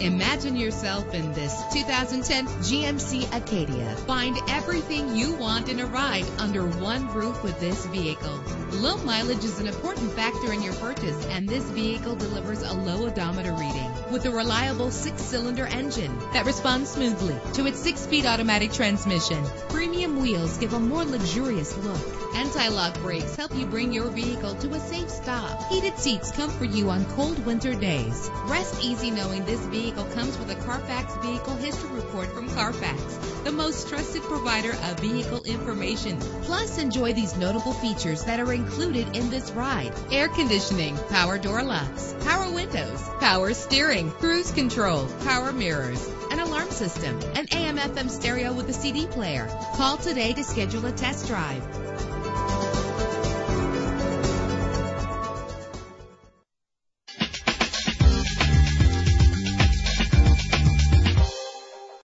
Imagine yourself in this 2010 GMC Acadia. Find everything you want in a ride under one roof with this vehicle. Low mileage is an important factor in your purchase, and this vehicle delivers a low odometer reading with a reliable six-cylinder engine that responds smoothly to its six-speed automatic transmission. Premium wheels give a more luxurious look. Anti-lock brakes help you bring your vehicle to a safe stop. Heated seats comfort you on cold winter days. Rest easy knowing this vehicle comes with a Carfax Vehicle History Report from Carfax, the most trusted provider of vehicle information. Plus, enjoy these notable features that are included in this ride. Air conditioning, power door locks, power windows, power steering, cruise control, power mirrors, an alarm system, an AM FM stereo with a CD player. Call today to schedule a test drive.